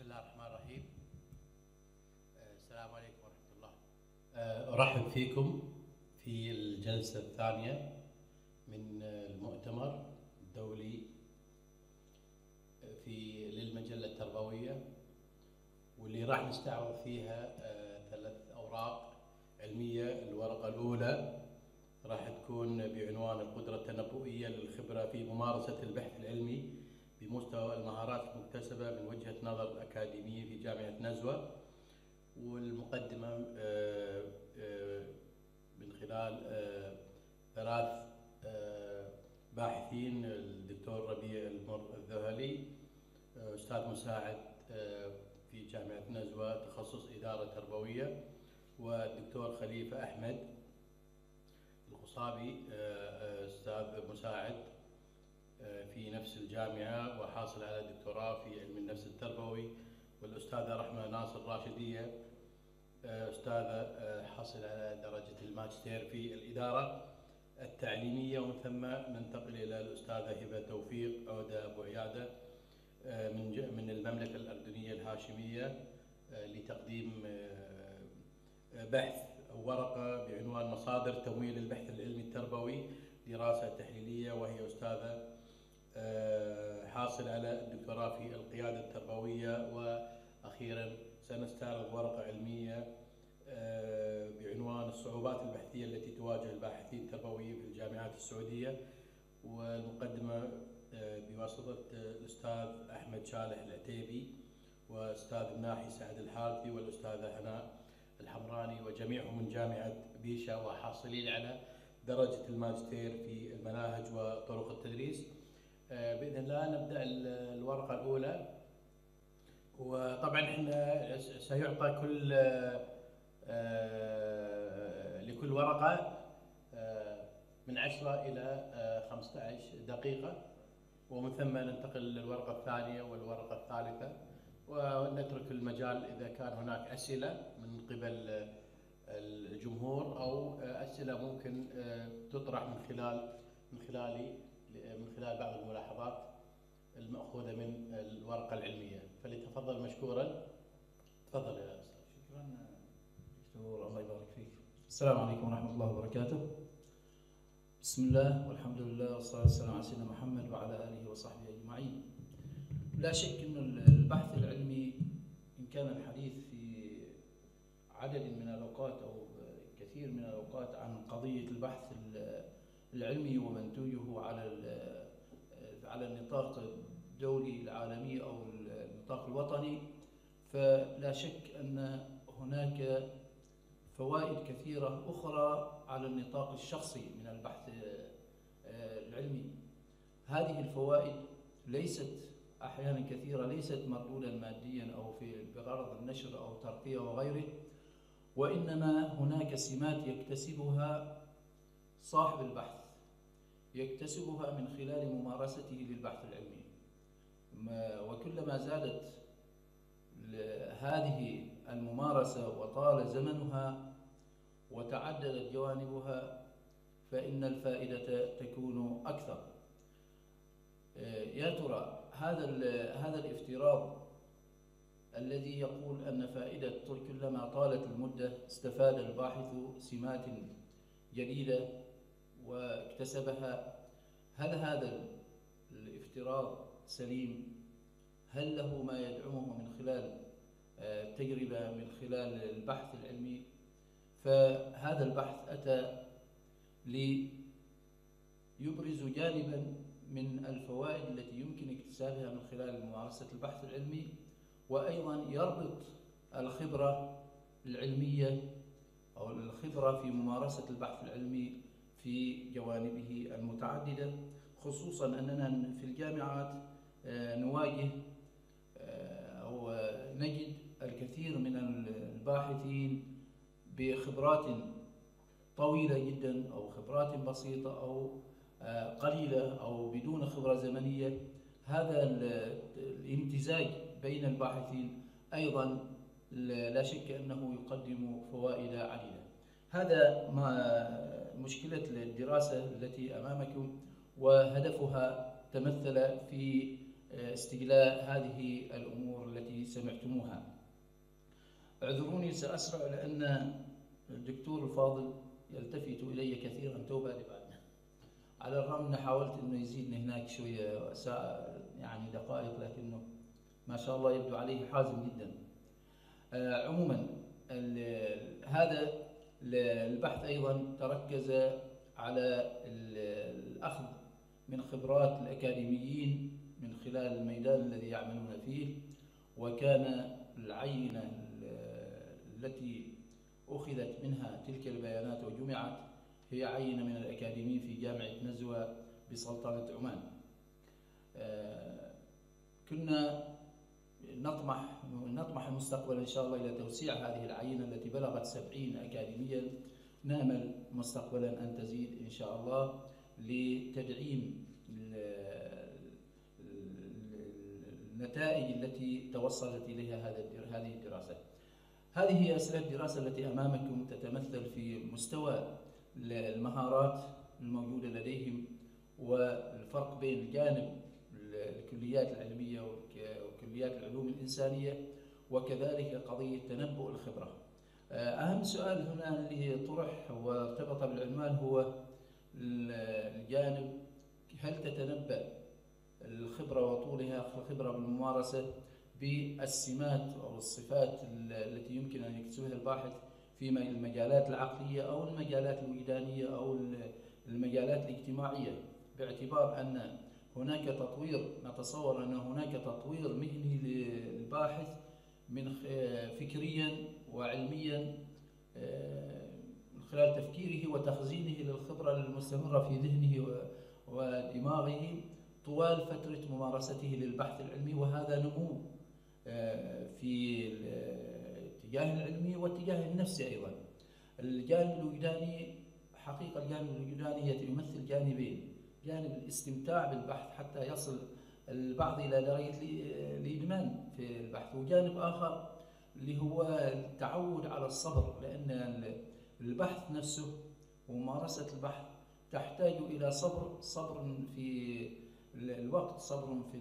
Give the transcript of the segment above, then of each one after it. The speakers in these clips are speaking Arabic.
الله الرحمن الرحيم السلام عليكم ورحمة الله أرحب فيكم في الجلسة الثانية من آه، المؤتمر الدولي آه، في للمجلة التربوية واللي راح نستعرض فيها آه، ثلاث أوراق علمية. الورقة الأولى راح تكون بعنوان القدرة التنبؤية للخبرة في ممارسة البحث العلمي بمستوى المهارات المكتسبة من وجهة نظر الأكاديمية في جامعة نزوة والمقدمة آه، آه، من خلال آه، ثلاث باحثين الدكتور ربيع المر الذهلي أستاذ مساعد في جامعة نزوة تخصص إدارة تربوية والدكتور خليفة أحمد الخصابي أستاذ مساعد في نفس الجامعة وحاصل على دكتوراه في علم النفس التربوي والأستاذة رحمة ناصر راشدية آه، أستاذة آه، حاصل على درجة الماجستير في الإدارة التعليمية ومن ثم ننتقل إلى الأستاذة هبة توفيق عودة أبو عيادة آه، من من المملكة الأردنية الهاشمية آه، لتقديم آه، آه، بحث أو ورقة بعنوان مصادر تمويل البحث العلمي التربوي دراسة تحليلية وهي أستاذة آه، حاصل على الدكتوراه في القيادة التربوية وأخيرا سنستعرض ورقة علمية آه، بعنوان الصعوبات البحثية التي تواجه الباحثين التربويين في الجامعات السعودية والمقدمة آه، بواسطة آه، الأستاذ أحمد شالح العتيبي وأستاذ الناحي سعد الحارثي والأستاذة هناء الحمراني وجميعهم من جامعة بيشا وحاصلين على درجة الماجستير في المناهج وطرق التدريس. آه، بإذن الله نبدأ ال- الورقة الأولى. وطبعا إحنا سيعطى كل آه، آه، لكل ورقة آه، من 10 إلى آه، 15 دقيقة. ومن ثم ننتقل للورقة الثانية والورقة الثالثة. ونترك المجال إذا كان هناك أسئلة من قبل الجمهور آه، أسئلة ممكن تطرح من خلال من خلالي من خلال بعض الملاحظات المأخوذة من الورقة العلمية. فليتفضل مشكورا. تفضل يا أستاذ. شكرا دكتور الله يبارك فيك. السلام عليكم ورحمة الله وبركاته. بسم الله والحمد لله والصلاة والسلام على سيدنا محمد وعلى آله وصحبه أجمعين. لا شك أن البحث العلمي إن كان الحديث في عدد من الأوقات أو كثير من الأوقات عن قضية البحث العلمي ومنتوجه على ال- على النطاق الدولي العالمي أو النطاق الوطني. فلا شك أن هناك فوائد كثيرة أخرى على النطاق الشخصي من البحث آه، العلمي. هذه الفوائد ليست أحيانا كثيرة ليست مردودا ماديا أو في بغرض النشر أو ترقية وغيره وإنما هناك سمات يكتسبها صاحب البحث. يكتسبها من خلال ممارسته للبحث العلمي. ما- وكلما زادت هذه الممارسة وطال زمنها وتعددت جوانبها فإن الفائدة تكون أكثر. آه، يا ترى هذا هذا الافتراض الذي يقول أن فائدة كلما طالت المدة استفاد الباحث سمات جديدة واكتسبها. هل هذا الافتراض سليم؟ هل له ما يدعمه من خلال آه، تجربة من خلال البحث العلمي؟ فهذا البحث أتى ليبرز جانبا من الفوائد التي يمكن اكتسابها من خلال ممارسة البحث العلمي وأيضا يربط الخبرة العلمية أو الخبرة في ممارسة البحث العلمي في جوانبه المتعددة خصوصا أننا في الجامعات آه، نواجه آه، أو نجد الكثير من الباحثين بخبرات طويلة جدا أو خبرات بسيطة أو آه، قليلة أو بدون خبرة زمنية. هذا ال- الامتزاج بين الباحثين أيضا لا شك أنه يقدم فوائد عديدة هذا ما مشكلة الدراسة التي أمامكم وهدفها تمثل في استجلاء هذه الأمور التي سمعتموها. اعذروني سأسرع لأن الدكتور الفاضل يلتفت إلي كثيرا. توبة لبعد على الرغم أن حاولت أنه يزيدني هناك شوية يعني دقائق لكنه ما شاء الله يبدو عليه حازم جدا. آه، عموما هذا البحث أيضا تركز على الأخذ من خبرات الأكاديميين من خلال الميدان الذي يعملون فيه وكان العينة التي أخذت منها تلك البيانات وجمعت هي عينة من الأكاديميين في جامعة نزوة بسلطنة عمان. آه، كنا نطمح نطمح مستقبلا إن شاء الله إلى توسيع هذه العينة التي بلغت سبعين أكاديميا. نامل مستقبلا أن تزيد إن شاء الله لتدعيم النتائج التي توصلت إليها هذه الدراسة. هذه هي أسئلة الدراسة التي أمامكم تتمثل في مستوى المهارات الموجودة لديهم والفرق بين الجانب الكليات العلمية وكليات العلوم الإنسانية وكذلك قضية تنبؤ الخبرة. أهم سؤال هنا اللي طرح وارتبط بالعنوان هو الجانب هل تتنبأ الخبرة وطولها الخبرة بالممارسة بالسمات أو الصفات التي يمكن أن يكتسبها الباحث في المجالات العقلية أو المجالات الوجدانية أو المجالات الاجتماعية باعتبار أن هناك تطوير نتصور أن هناك تطوير مهني للباحث من فكريا وعلميا آه، من خلال تفكيره وتخزينه للخبرة المستمرة في ذهنه ودماغه طوال فترة ممارسته للبحث العلمي. وهذا نمو آه، في الاتجاه العلمي والاتجاه النفسي أيضا. الجانب الوجداني حقيقة الجانب الوجداني يمثل جانبين. جانب الاستمتاع بالبحث حتى يصل البعض إلى درجة الإدمان في البحث. وجانب آخر اللي هو التعود على الصبر لأن البحث نفسه وممارسة البحث تحتاج إلى صبر صبر في الوقت صبر في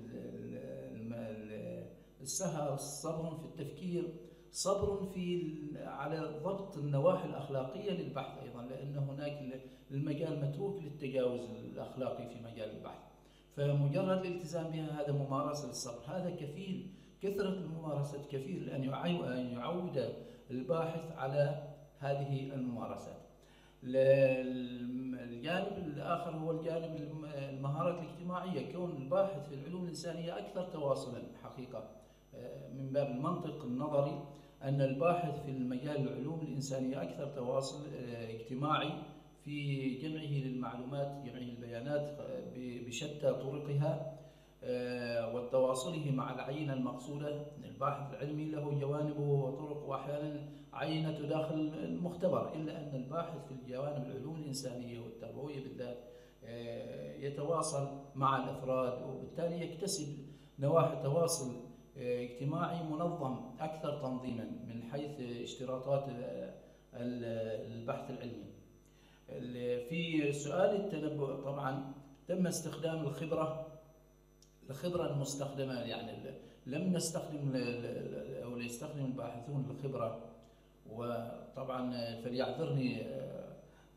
السهر صبر في التفكير. صبر في على ضبط النواحي الأخلاقية للبحث أيضا لأن هناك المجال متروك للتجاوز الأخلاقي في مجال البحث. فمجرد الالتزام بها هذا ممارسة للصبر. هذا كفيل كثرة الممارسة كفيل أن يعود الباحث على هذه الممارسات. الجانب الآخر هو الجانب المهارات الاجتماعية. كون الباحث في العلوم الإنسانية أكثر تواصلا حقيقة آه، من باب المنطق النظري. أن الباحث في المجال العلوم الإنسانية أكثر تواصل آه، اجتماعي في جمعه للمعلومات جمعه البيانات آه، بشتى طرقها وتواصله مع العينة المقصودة. الباحث العلمي له جوانبه وطرق وأحيانا عينة داخل المختبر. إلا أن الباحث في الجوانب العلوم الإنسانية والتربوية بالذات يتواصل مع الأفراد وبالتالي يكتسب نواحي تواصل اجتماعي منظم أكثر تنظيما من حيث اشتراطات البحث العلمي. في سؤال التنبؤ طبعا تم استخدام الخبرة الخبرة المستخدمة يعني لم نستخدم أو يستخدم الباحثون الخبرة. وطبعا فليعذرني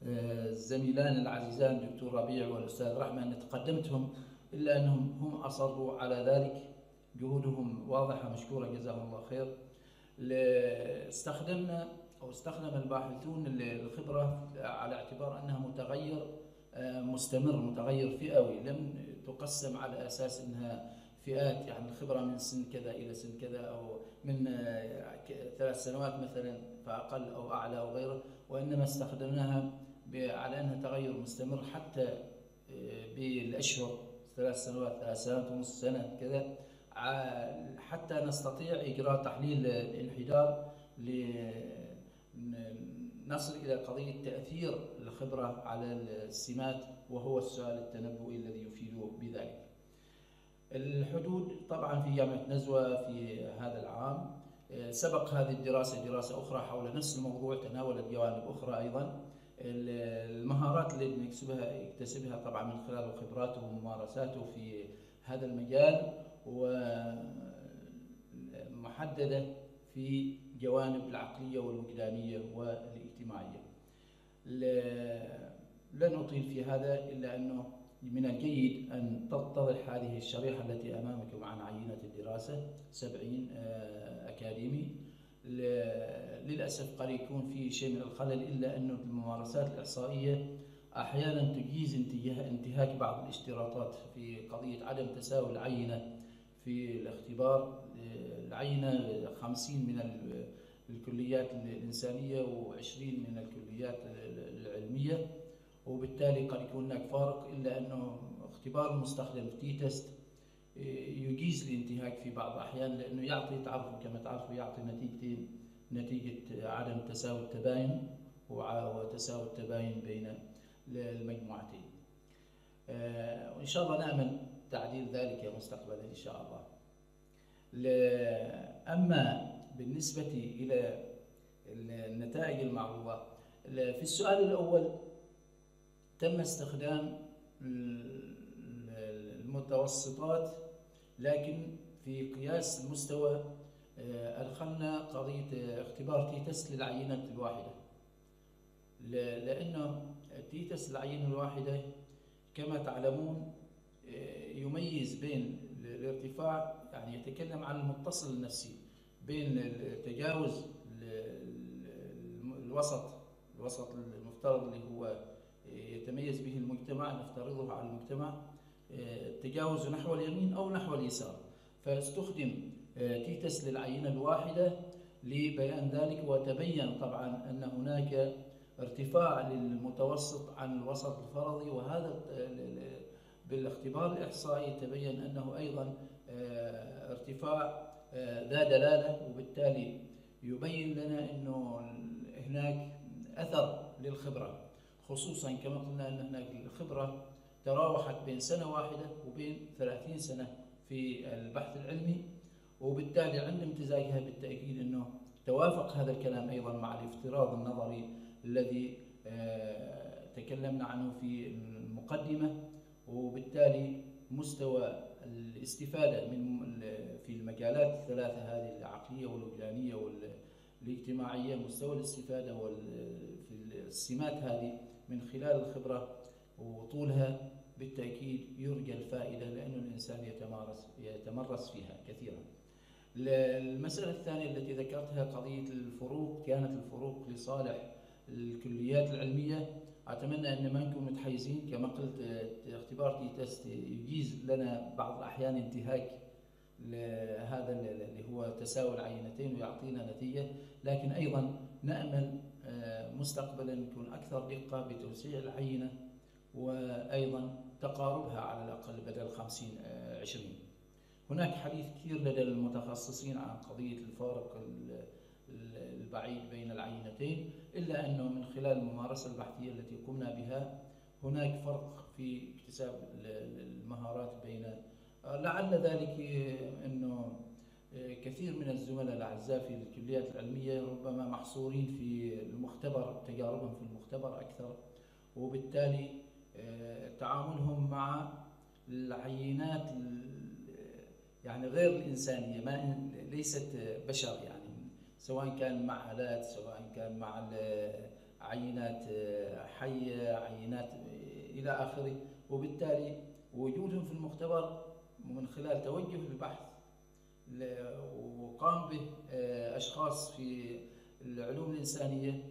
الزميلان العزيزان الدكتور ربيع والأستاذ رحمة أن تقدمتهم إلا أنهم هم أصروا على ذلك. جهودهم واضحة مشكورة جزاهم الله خير. استخدمنا أو استخدم الباحثون الخبرة على اعتبار أنها متغير آه، مستمر متغير فئوي لم تقسم على أساس أنها فئات يعني الخبرة من سن كذا إلى سن كذا أو من آه، ثلاث سنوات مثلا فأقل أو أعلى أو غيره وإنما استخدمناها على أنها تغير مستمر حتى آه، بالأشهر ثلاث سنوات ثلاث سنوات ونص سنة كذا. حتى نستطيع إجراء تحليل الانحدار لنصل إلى قضية تأثير الخبرة على السمات وهو السؤال التنبؤي الذي يفيد بذلك. الحدود طبعا في جامعة نزوة في هذا العام. سبق هذه الدراسة دراسة أخرى حول نفس الموضوع تناولت جوانب أخرى أيضا. المهارات اللي نكسبها يكتسبها طبعا من خلال خبراته وممارساته في هذا المجال. ومحددة في جوانب العقلية والوجدانية والاجتماعية. لن أطيل في هذا إلا أنه من الجيد أن تتضح هذه الشريحة التي أمامكم عن عينة الدراسة 70 آه، أكاديمي. للأسف قد يكون في شيء من الخلل إلا أنه الممارسات الإحصائية أحيانا تجيز انتهاك بعض الاشتراطات في قضية عدم تساوي العينة. في الاختبار العينة 50 من الكليات الإنسانية و20 من الكليات العلمية وبالتالي قد يكون هناك فارق إلا أنه اختبار المستخدم T-test يجيز الانتهاك في بعض الأحيان لأنه يعطي تعرفوا كما تعرفوا يعطي نتيجتين نتيجة عدم تساوي التباين وتساوي التباين بين المجموعتين. آه، وإن شاء الله نأمل تعديل ذلك مستقبلا إن شاء الله. أما بالنسبة إلى النتائج المعروضة في السؤال الأول تم استخدام المتوسطات لكن في قياس المستوى آه، أدخلنا قضية اختبار T-test للعينة الواحدة. لأنه T-test العينة الواحدة كما تعلمون آه، يميز بين الارتفاع يعني يتكلم عن المتصل النفسي بين تجاوز الوسط الوسط المفترض اللي هو يتميز به المجتمع نفترضه على المجتمع التجاوز نحو اليمين أو نحو اليسار. فاستخدم تيتس للعينة الواحدة لبيان ذلك وتبين طبعا أن هناك ارتفاع للمتوسط عن الوسط الفرضي وهذا بالاختبار الإحصائي تبين أنه أيضا ارتفاع ذا دلالة وبالتالي يبين لنا أنه هناك أثر للخبرة. خصوصا كما قلنا أن هناك الخبرة تراوحت بين سنة واحدة وبين 30 سنة في البحث العلمي وبالتالي عند امتزاجها بالتأكيد أنه توافق هذا الكلام أيضا مع الافتراض النظري الذي آه، تكلمنا عنه في المقدمة. وبالتالي مستوى الاستفادة من في المجالات الثلاثة هذه العقلية والوجدانية والاجتماعية مستوى الاستفادة في السمات هذه من خلال الخبرة وطولها بالتأكيد يرجى الفائدة لأن الإنسان يتمارس يتمرس فيها كثيرا. المسألة الثانية التي ذكرتها قضية الفروق كانت الفروق لصالح الكليات العلمية. أتمنى أن ما نكون متحيزين كما قلت اختبار T-test يجيز لنا بعض الأحيان انتهاك لهذا اللي هو تساوي العينتين ويعطينا نتيجة. لكن أيضا نأمل آه، مستقبلا نكون أكثر دقة بتوسيع العينة وأيضا تقاربها على الأقل بدل 50 20 آه، هناك حديث كثير لدى المتخصصين عن قضية الفارق البعيد بين العينتين إلا أنه من خلال الممارسة البحثية التي قمنا بها هناك فرق في اكتساب المهارات بين لعل ذلك أنه كثير من الزملاء الأعزاء في الكليات العلمية ربما محصورين في المختبر تجاربهم في المختبر أكثر وبالتالي تعاملهم مع العينات يعني غير الإنسانية ما ليست بشر يعني سواء كان مع آلات سواء كان مع عينات حية عينات إلى آخره. وبالتالي وجودهم في المختبر من خلال توجه البحث وقام به أشخاص في العلوم الإنسانية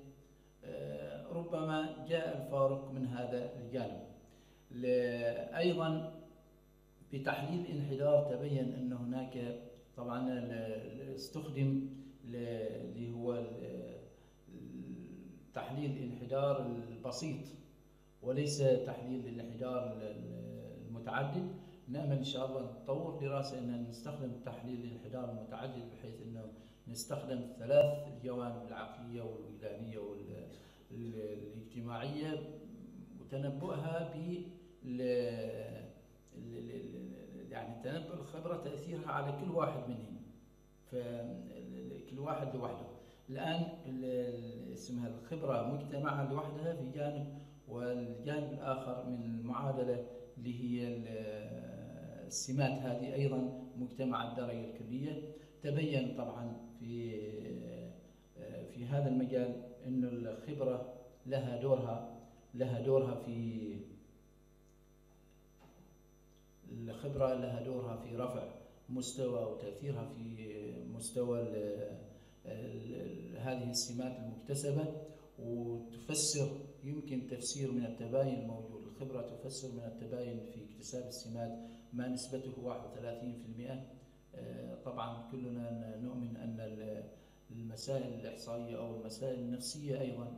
ربما جاء الفارق من هذا الجانب. أيضا في تحليل الانحدار تبين أن هناك طبعا استخدم اللي هو تحليل الانحدار البسيط وليس تحليل الانحدار المتعدد. نأمل إن شاء الله نطور دراسة أن نستخدم تحليل الانحدار المتعدد بحيث أنه نستخدم ثلاث الجوانب العقلية والوجدانية والاجتماعية وتنبؤها ب يعني تنبؤ الخبرة تأثيرها على كل واحد منهم. كل واحد لوحده. الآن اسمها الخبرة مجتمعة لوحدها في جانب والجانب الآخر من المعادلة اللي هي السمات هذه أيضا مجتمع الدرجة الكلية تبين طبعا في في هذا المجال أن الخبرة لها دورها لها دورها في الخبرة لها دورها في رفع مستوى وتأثيرها في مستوى هذه السمات المكتسبة وتفسر يمكن تفسير من التباين الموجود. الخبرة تفسر من التباين في اكتساب السمات ما نسبته 31% طبعا كلنا نؤمن أن المسائل الإحصائية أو المسائل النفسية أيضا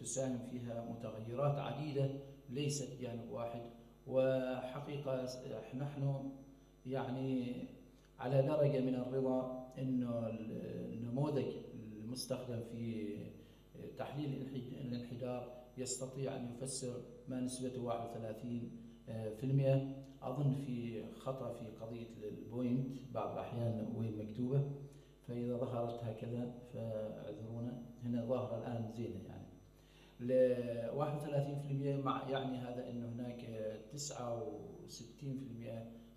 تساهم فيها متغيرات عديدة ليست جانب واحد. وحقيقة نحن يعني على درجة من الرضا أنه النموذج المستخدم في تحليل الانحدار يستطيع أن يفسر ما نسبته 31% أظن في خطأ في قضية البوينت بعض الأحيان وين مكتوبة فإذا ظهرت هكذا فاعذرونا. هنا ظاهرة الآن زينة يعني. ل 31% مع يعني هذا أن هناك 69%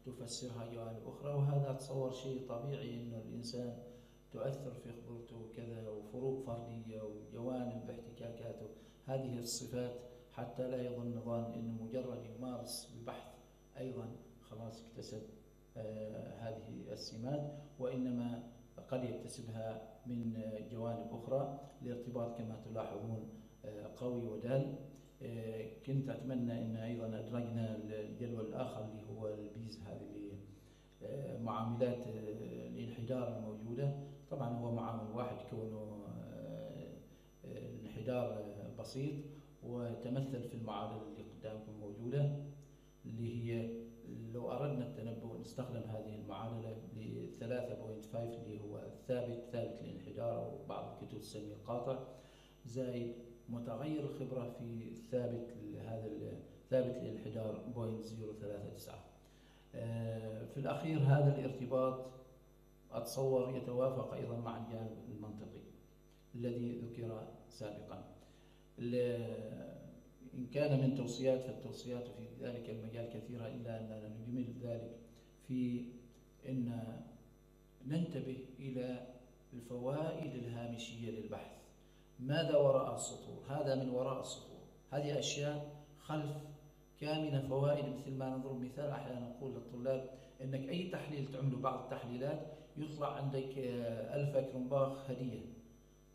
تفسرها جوانب أخرى وهذا أتصور شيء طبيعي أنه الإنسان تؤثر في خبرته وكذا وفروق فردية وجوانب باحتكاكاته. هذه الصفات حتى لا يظن ظان أنه مجرد يمارس ببحث أيضا خلاص اكتسب آه هذه السمات وإنما قد يكتسبها من جوانب أخرى لارتباط كما تلاحظون آه قوي ودال. كنت أتمنى أن أيضا أدرجنا الجدول الآخر اللي هو البيز هذه معاملات الانحدار الموجودة. طبعا هو معامل واحد كونه الانحدار بسيط وتمثل في المعادلة اللي قدامكم موجودة اللي هي لو أردنا التنبؤ نستخدم هذه المعادلة ل 3.5 اللي هو الثابت ثابت الانحدار وبعض الكتب تسميه القاطع زائد متغير الخبرة في ثابت هذا ثابت الانحدار 0.039 في الأخير هذا الارتباط أتصور يتوافق أيضا مع الجانب المنطقي الذي ذكر سابقا. إن كان من توصيات فالتوصيات في ذلك المجال كثيرة إلا أننا نجمل ذلك في أن ننتبه إلى الفوائد الهامشية للبحث. ماذا وراء السطور؟ هذا من وراء السطور. هذه أشياء خلف كامنة فوائد مثل ما نضرب مثال أحيانا نقول للطلاب أنك أي تحليل تعمله بعض التحليلات يطلع عندك ألفا كرنباخ هدية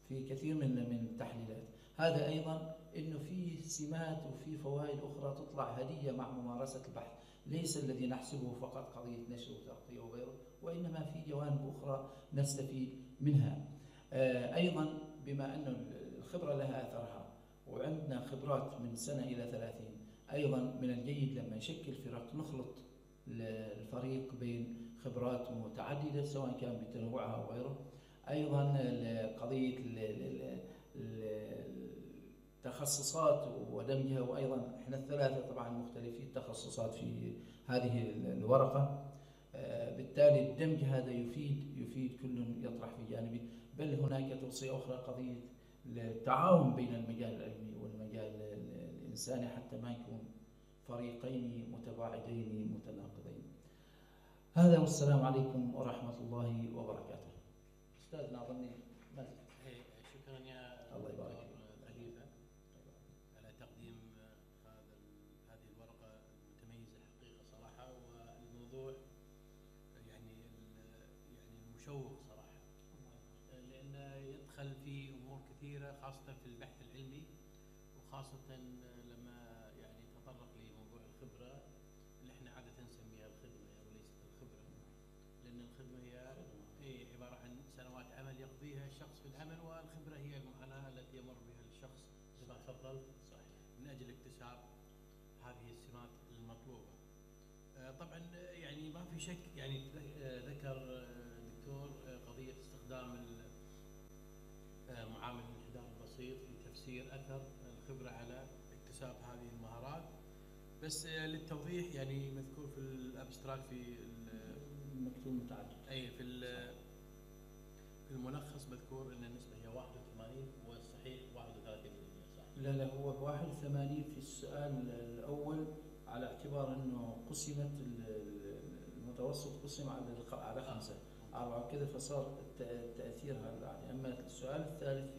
في كثير من من التحليلات. هذا أيضا أنه في سمات وفي فوائد أخرى تطلع هدية مع ممارسة البحث. ليس الذي نحسبه فقط قضية نشر وتغطية وغيره وإنما في جوانب أخرى نستفيد منها. أيضا بما أن الخبرة لها أثرها وعندنا خبرات من سنة إلى ثلاثين. أيضا من الجيد لما نشكل فرق نخلط الفريق بين خبرات متعددة سواء كان بتنوعها أو غيره أيضا قضية التخصصات ودمجها وأيضا إحنا الثلاثة طبعا مختلفين التخصصات في هذه الورقة. بالتالي الدمج هذا يفيد يفيد كل يطرح في جانبه. بل هناك توصية أخرى قضية التعاون بين المجال العلمي والمجال الإنساني حتى ما يكون فريقين متباعدين متناقضين. هذا والسلام عليكم ورحمة الله وبركاته. أستاذنا أظني طبعا يعني ما في شك يعني ذكر دكتور آه، قضية استخدام آه، معامل الانحدار البسيط في تفسير أثر الخبرة على اكتساب هذه المهارات. بس آه، للتوضيح يعني مذكور في الأبستراكت في مكتوب متعدد اي في في الملخص مذكور إن النسبة هي 81 والصحيح 31% صح؟ لا لا هو 81 في السؤال الأول على اعتبار أنه قسمت ال- ال- المتوسط قسم على على خمسة. أربعة كذا فصار الت- التأثير هذا يعني أما السؤال الثالث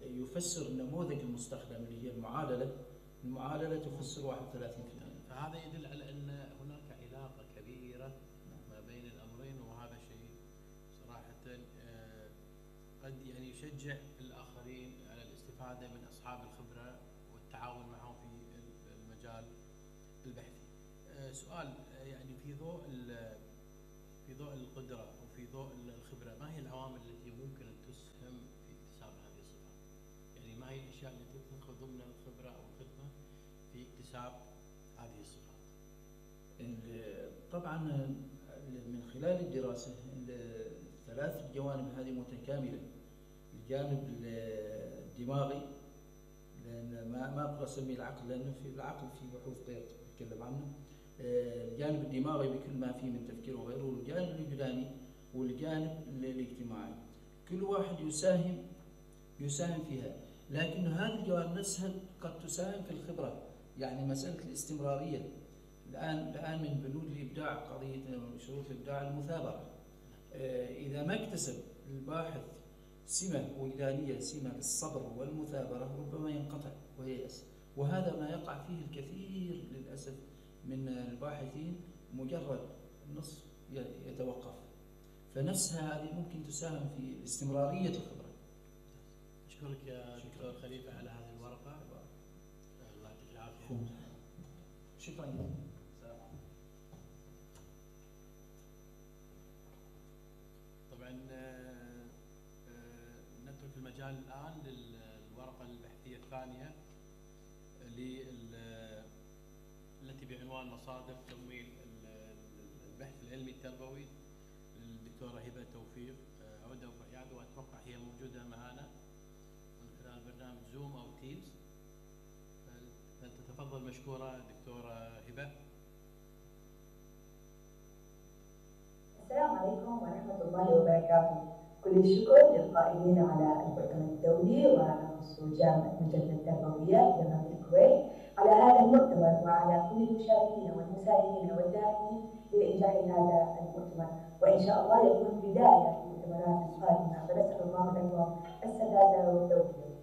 يفسر النموذج المستخدم اللي هي المعادله المعادله تفسر 31% فهذا يدل على أن طبعا من خلال الدراسة ال- الثلاث جوانب هذه متكاملة. الجانب ال- الدماغي لأن ما ما أقدر أسميه العقل لأنه في العقل في بحوث غير نتكلم عنه. آه، الجانب الدماغي بكل ما فيه من تفكير وغيره والجانب الوجداني والجانب ال- الاجتماعي. كل واحد يساهم يساهم فيها لكن هذه الجوانب نفسها قد تساهم في الخبرة. يعني مسألة الاستمرارية. الآن الآن من بنود الإبداع قضية شروط الابداع المثابرة. آه، إذا ما اكتسب الباحث سمة وجدانية سمة الصبر والمثابرة ربما ينقطع وييأس وهذا ما يقع فيه الكثير للأسف من الباحثين مجرد نصف ي- يتوقف. فنفسها هذه ممكن تساهم في استمرارية الخبرة. أشكرك يا. دكتور خليفة على هذه الورقة. الله يعطيك العافية. شكرا جزيلا طبعا آه، آه، نترك المجال الآن للورقة البحثية الثانية لل- التي بعنوان مصادر تمويل ال- ال- البحث العلمي التربوي للدكتوره هبه توفيق. عوده وإعادة وأتوقع هي موجودة معنا من خلال برنامج زوم أو تيمز فلتتفضل مشكورة دكتورة هبه السلام عليكم ورحمة الله وبركاته. كل الشكر للقائمين على المؤتمر الدولي جامعة مجلة التربوية جامعة الكويت على هذا المؤتمر وعلى كل المشاركين والمساهمين والداعمين لإنجاح هذا المؤتمر وإن شاء الله يكون بداية للمؤتمرات القادمة فنسأل الله لكم السداد والتوفيق.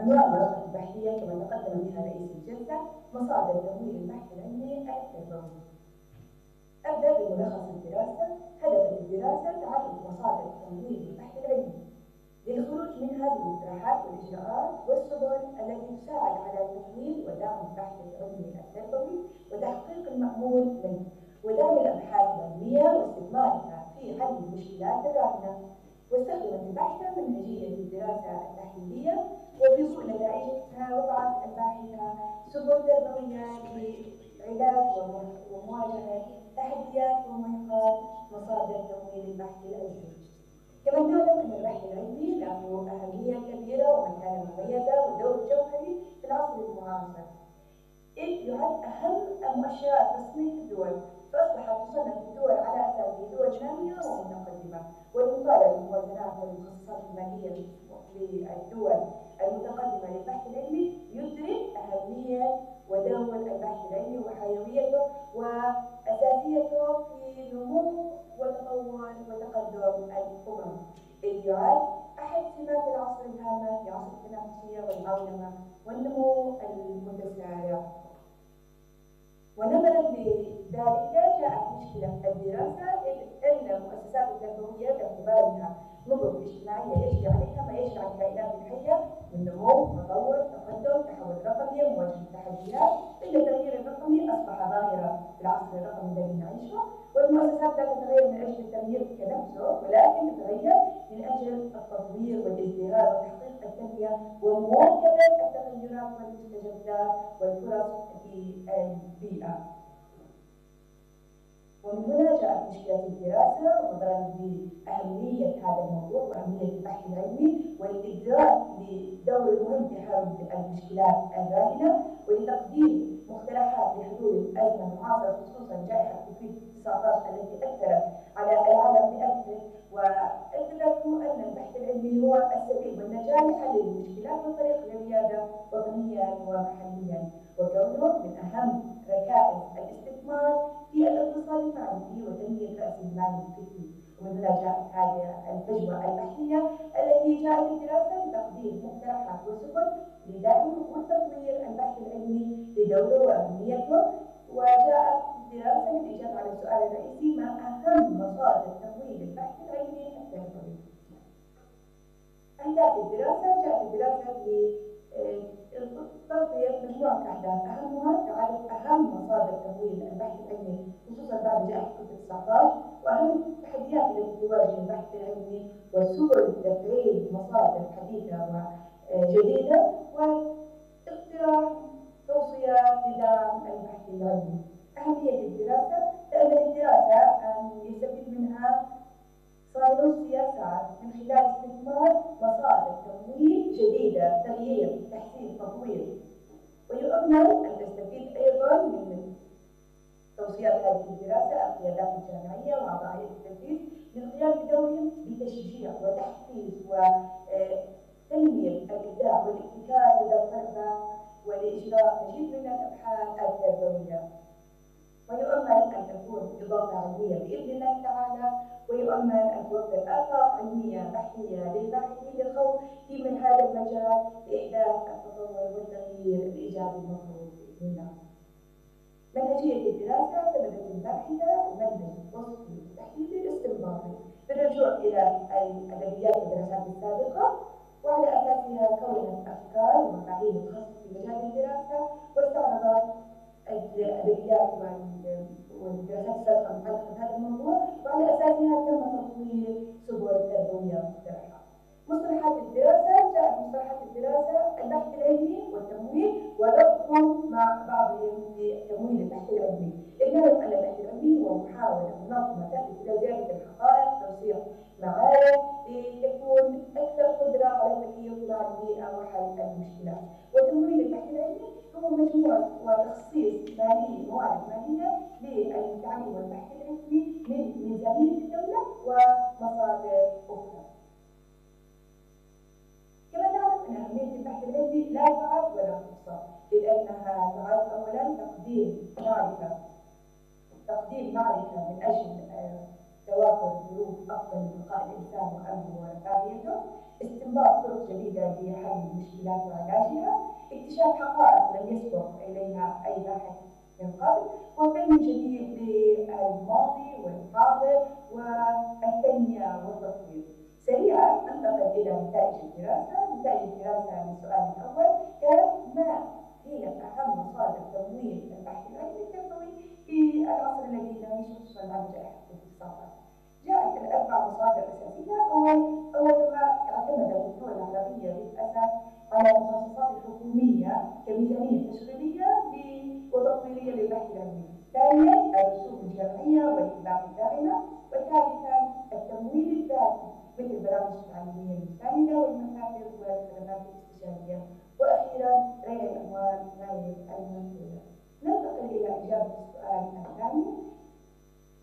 عنوان البحثية كما تقدم بها رئيس الجلسة مصادر تمويل البحث العلمي التربوي. أبدأ بملخص الدراسة هدف الدراسة تعرف مصادر تمويل البحث العلمي للخروج منها بالاقتراحات والإجراءات والسبل التي تساعد على تمويل ودعم البحث العلمي التربوي وتحقيق المأمول منه. ودعم الأبحاث العلمية واستثمارها في حل المشكلات الراهنة. واستخدمت البحث منهجية الدراسة التحليلية وفي نتائجها وضعت الباحثة سبل تربوية لعلاج ومواجهة تحديات ومعيقات مصادر تمويل البحث العلمي. كما نعلم أن البحث العلمي له أهمية كبيرة ومكانه مميزه ودور جوهري في العصر المعاصر. إذ يعد أهم مؤشرات تصنيف الدول فاصبحت تصنف الدول على أساس دول ناميه ومتقدمه والمطالع بالموازنات والمخصصات المالية للدول المتقدمة للبحث العلمي يدرك أهمية ودور البحث العلمي وحيويته وأساسيته في نمو وتطور وتقدم الأمم. إذ يعد أحد سمات العصر الهامة في عصر التنافسية والعولمة والنمو المتسارع. ونظرا لذلك جاءت مشكلة الدراسة إذ أن المؤسسات التربوية باعتبارها نظم اجتماعية يجري عليها ما يجري على الكائنات الحية من نمو تطور تقدم تحول رقمي مواجهة التحديات إن التغيير الرقمي أصبح ظاهرة في العصر الرقمي الذي نعيشه والمؤسسات لا تتغير من أجل التغيير كنفسه ولكن تتغير من أجل التطوير والازدهار وتحقيق التنمية ومواكبة التغيرات والمستجدات والفرص في البيئة. ومن هنا جاءت مشكلة الدراسة نظرا لأهمية هذا الموضوع وأهمية البحث العلمي والإدراك لدور المهم في حل المشكلات الراهنة ولتقديم مقترحات لحلول الأزمة المعاصرة خصوصا جائحة كوفيد 19 التي أثرت على العالم بأكمله وأدركوا أن البحث العلمي هو السبيل والنجاة لحل المشكلات من طريق الريادة وطنيا ومحليا وكونه من أهم الاستثمار في الاقتصاد المعرفي وتنمية رأس المال الفكري ومن هنا جاءت هذه الفجوة البحثية التي جاءت الدراسة لتقديم مقترحات وسبل لدعم وتطوير البحث العلمي لدوره وأهميته وجاءت الدراسة للإجابة على السؤال الرئيسي ما أهم مصادر تمويل البحث العلمي التربوي. أهداف الدراسة جاءت الدراسة لتغطية مجموعة أهداف أهمها تعرف أهم مصادر تمويل البحث العلمي خصوصا بعد جائحة كوفيد 19 وأهم التحديات التي تواجه البحث العلمي وسبل تفعيل مصادر حديثة وجديدة واقتراح توصيات لدعم البحث العلمي. أهمية الدراسة تأمل الدراسة يستفيد منها صانعو السياسات من خلال استثمار مصادر تمويل جديدة تغيير تحسين تطوير. ويؤمل أن تستفيد أيضا من توصيات هذه الدراسة القيادات الجامعية وأعضاء التدريس من قيام بدورهم بتشجيع وتحفيز وتنمية الإبداع والابتكار لدى الطلبة ولإجراء مزيد من الأبحاث التربوية ويؤمل أن تكون إضافة علمية بإذن الله تعالى ويؤمل أن توفر آفاق علمية بحثية للباحثين للخوض في من هذا المجال لإحداث التطور والتغيير الإيجابي المطلوب بإذن الله. منهجية الدراسة اعتمدت الباحثة المنهج الوصفي التحليلي الاستنباطي بالرجوع إلى الأدبيات والدراسات السابقة وعلى أساسها كونت أفكار ومفاهيم خاصة في مجال الدراسة واستعرضت والدراسات السابقه المتعلقه بهذا الموضوع وعلى اساسها تم تطوير سبل تربويه مقترحه. مصطلحات الدراسة جاءت مصطلحات الدراسة الذاتي مثل البرامج التعليمية المساندة والمكاتب والخدمات الاستشارية. وأخيرا غير الأموال غير المنقولة. ننتقل إلى إجابة السؤال الثاني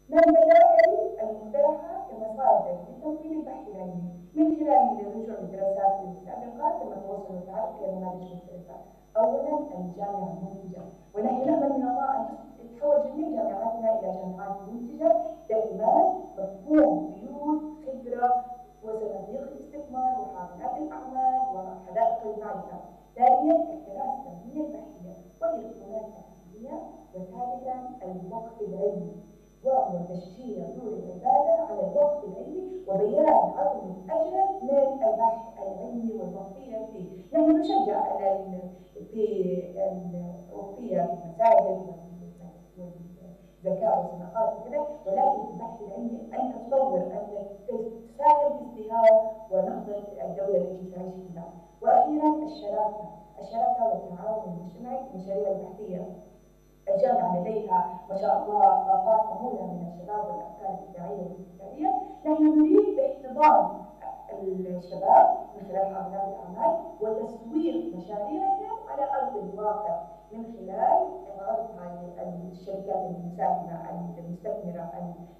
ما البدائل المقترحة كمصادر لتمويل البحث العلمي من خلال الرجوع للدراسات السابقة تم التوصل والتعرف إلى نماذج مختلفة. أولا الجامعة المنتجة ونحن نأمل من الله أن تتحول جميع جامعاتنا إلى جامعات منتجة باعتماد مفهوم بيوت خبرة وصناديق الاستثمار وحاضنات الأعمال وحدائق المعرفة. ثانيا الكراسي التنمية البحثية وهي الخدمات التحليلية وثالثا الوقت العلمي وهو تشجيع دور العبادة على الوقت العلمي وبيان عظم الأجر من البحث العلمي والوقفية فيه. نحن نشجع في الوقفية في المساجد والذكاء والصداقات وكذا ولكن في البحث العلمي أن تتطور أن تساهم في ازدهار ونهضة الدولة التي تعيش فيها. وأخيرا الشراكة، الشراكة والتعاون المجتمعي المشاريع البحثية الجامعة لديها ما شاء الله طاقات مهولة من الشباب والأفكار الإبداعية والابتكارية، نحن نريد احتضان الشباب من خلال حاضنات الأعمال وتسويق مشاريعهم على أرض الواقع من خلال عرضها الشركات المساهمة المستثمرة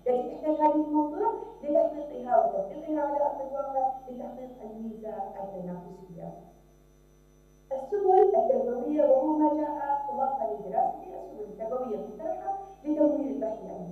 التي تحتاج هذه الموضوع لتحقيقها وتطبيقها على أرض الواقع لتحقيق الميزة التنافسية. السبل التربوية وهو ما جاء خلاصة لدراسة السبل التربوية المقترحة لتمويل البحث العلمي.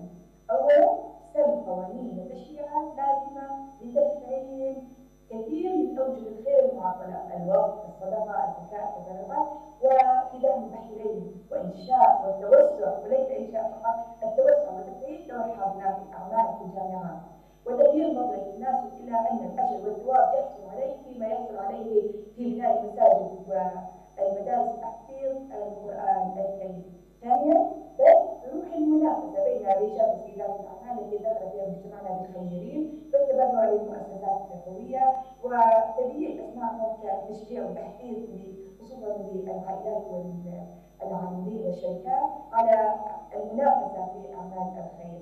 والثواب يحصل عليه فيما يحصل عليه في بناء المساجد والمدارس تحفيظ القرآن الكريم. ثانيا روح المنافسة بين رجال وسيدات الأعمال التي دخل فيها مجتمعنا بالخيرين بالتبنع للمؤسسات التربوية وتبيين أسمائهم كتشجيع وتحفيز خصوصا للعائلات والعاملين والشركات على المنافسة في أعمال الخير.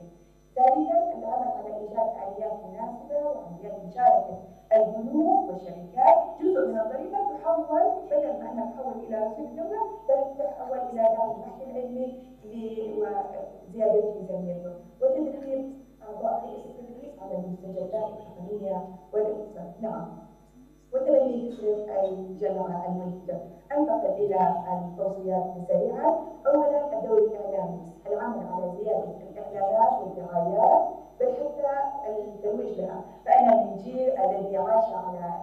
ثالثا العمل على إيجاد آليات مناسبة واليات مشاركة البنوك والشركات جزء من الضريبه تحول بدل ما أنها تحول إلى رصيد الدولة بل تحول إلى دعم البحث العلمي وزياده ميزانيته وتدريب أعضاء هيئه التدريس على المستجدات التقنيه والاقتصاد نعم. وتبني فكره الجامعة المنتجه أنتقل إلى التوصيات السريعة. اولا الدور الإعلامي. العمل على زيادة الاعلانات والدعايات بل حتى الترويج لها فانا من الجيل الذي عاش على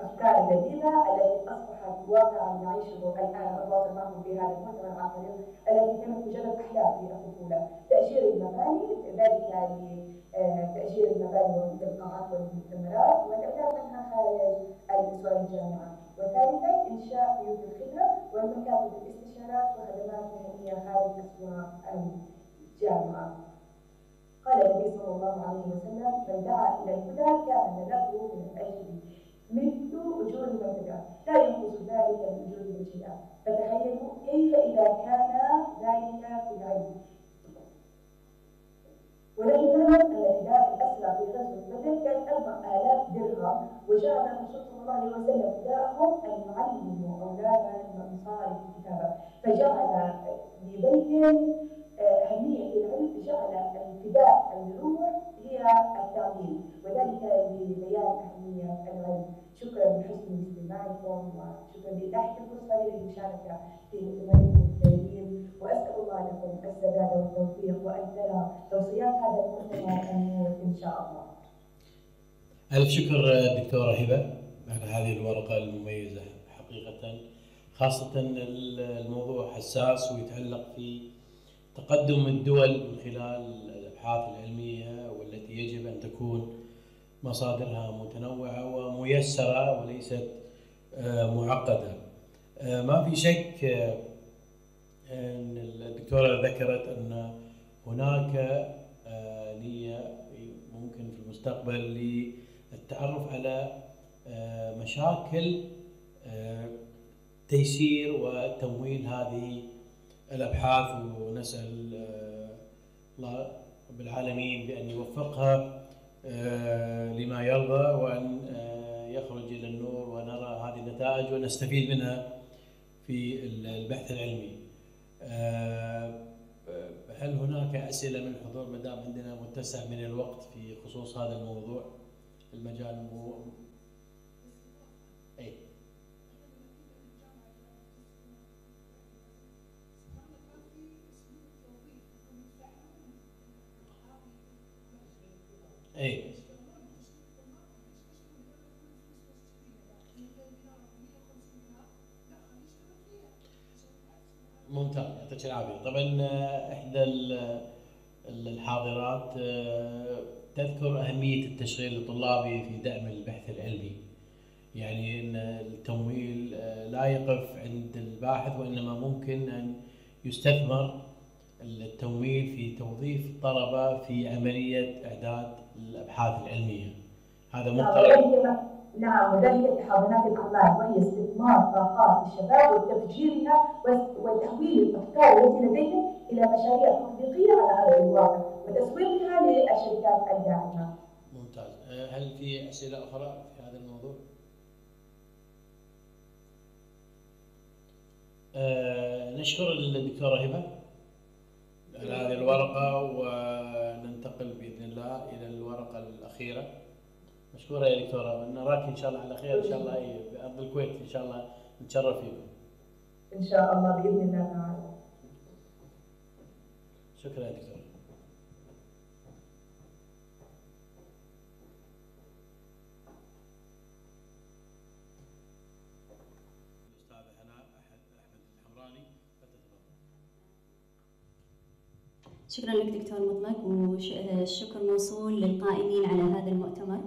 أفكار لذيذه التي اصبحت واقعا نعيشه الآن اتواصل معكم في هذا عن طريق التي كانت مجرد احلام في الطفولة. تأجير المباني ذلك لتاجير المباني والقاعات والمؤتمرات والاعلام عنها خارج الاسوار الجامعة. وثالثا إنشاء بيوت الخدمة والمكاتب الاستشارات وخدمات مهنية خارج اسواق الجامعة. قال النبي صلى الله عليه وسلم من دعا إلى الهدى كان له من الاجر مثل أجور المبتدع لا ينقص ذلك من أجور المجيئه فتخيلوا كيف إذا كان ذلك في العلم. ونحن نعلم ان فداء الاسرى في غزوة بدر؟ كان 4000 درهم. وجعل الرسول صلى الله عليه وسلم فداءهم ان يعلموا اولادهم المصاري في الكتابه فجعل لبين أهمية العلم جعل الفداء الروح هي التعليم وذلك لبيان أهمية العلم. شكرا لحسن استماعكم وشكرا لإتاحة الفرصة للمشاركة في مؤتمركم الكريم وأسأل الله لكم السداد والتوفيق وأن ترى توصيات هذا المؤتمر إن شاء الله. ألف شكر دكتورة هبة على هذه الورقة المميزة. حقيقة خاصة الموضوع حساس ويتعلق في تقدم الدول من خلال الأبحاث العلمية والتي يجب أن تكون مصادرها متنوعة وميسرة وليست معقدة. ما في شك إن الدكتورة ذكرت أن هناك نية ممكن في المستقبل للتعرف على مشاكل تيسير وتمويل هذه الأبحاث ونسأل الله رب العالمين بأن يوفقها لما يرضى وأن يخرج إلى النور ونرى هذه النتائج ونستفيد منها في البحث العلمي. هل هناك أسئلة من الحضور ما دام عندنا متسع من الوقت في خصوص هذا الموضوع؟ المجال مو اي اي ممتاز يعطيك العافيه طبعا إحدى الحاضرات تذكر أهمية التشغيل الطلابي في دعم البحث العلمي. يعني إن التمويل لا يقف عند الباحث وإنما ممكن أن يستثمر التمويل في توظيف الطلبه في عملية إعداد الأبحاث العلمية هذا مقترح نعم وذلك حاضنات الاعمال وهي استثمار طاقات الشباب وتفجيرها وتحويل الأفكار التي لديهم إلى مشاريع تطبيقية على ارض الواقع وتسويقها للشركات الداعمة. ممتاز، هل في أسئلة أخرى في هذا الموضوع؟ أه نشكر الدكتورة هبة على هذه الورقة وننتقل بإذن الله إلى الورقة الأخيرة. مشكورة يا دكتورة نراك إن شاء الله على خير إن شاء الله أي بأرض الكويت إن شاء الله نتشرف فيكم. إن شاء الله بإذن الله تعالى. شكرا يا دكتورة. شكرا لك دكتور مطلق والشكر موصول للقائمين على هذا المؤتمر.